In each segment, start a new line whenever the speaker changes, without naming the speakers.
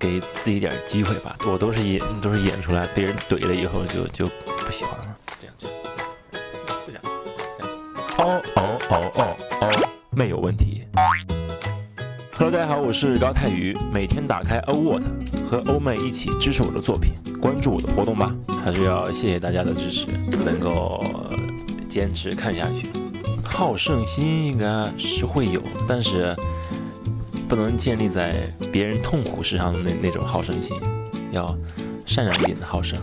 给自己点机会吧。我都是演，都是演出来，被人怼了以后就就不喜欢了。这样这样，就这样。哦哦哦哦哦，没有问题。Hello，大家好，我是高泰宇，每天打开 O What 和欧妹一起支持我的作品，关注我的活动吧。还是要谢谢大家的支持，能够坚持看下去。好胜心应该是会有，但是不能建立在别人痛苦身上的那那种好胜心，要善良一点的好胜，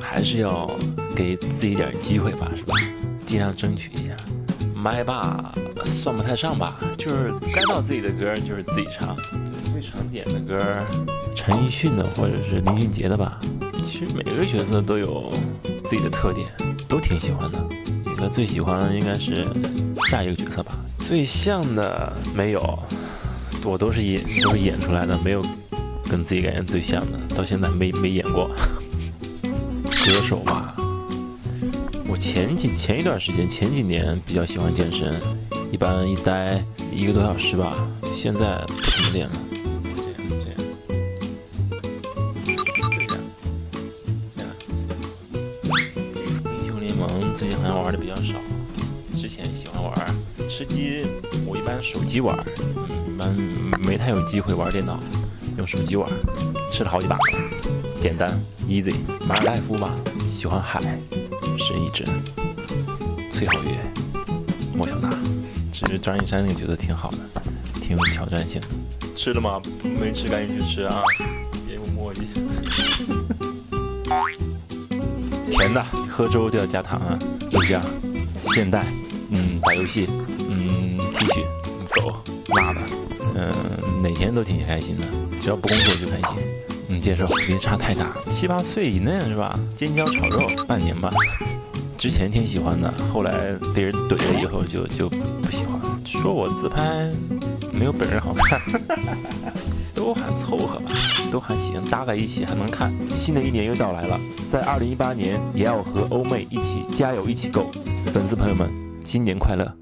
还是要给自己点机会吧，是吧？尽量争取一下。麦霸算不太上吧，就是该到自己的歌就是自己唱。最常点的歌，陈奕迅的或者是林俊杰的吧。其实每个角色都有自己的特点，都挺喜欢的。一个最喜欢的应该是下一个角色吧。最像的没有，我都是演都是演出来的，没有跟自己感觉最像的，到现在没没演过。歌手吧。我前几前一段时间前几年比较喜欢健身，一般一待一个多小时吧。现在不怎么练了。这样这样，这样，这样。英雄联盟最近好像玩的比较少，之前喜欢玩吃鸡，我一般手机玩，一般没太有机会玩电脑，用手机玩，吃了好几把，简单 easy。马尔代夫吧，喜欢海。神一针，崔浩月，莫小娜，其实张一山那个角色挺好的，挺有挑战性。吃了吗？没吃赶紧去吃啊！别有墨迹。甜的，喝粥都要加糖啊。豆浆，现代，嗯，打游戏，嗯，T 恤，狗，每，天都挺开心的，只要不工作就开心。嗯，接受，别差太大，七八岁以内是吧？尖椒炒肉，半年吧。之前挺喜欢的，后来被人怼了以后就就不喜欢了。说我自拍没有本人好看，都还凑合吧，都还行，搭在一起还能看。新的一年又到来了，在二零一八年也要和欧妹一起加油，一起 go。粉丝朋友们，新年快乐！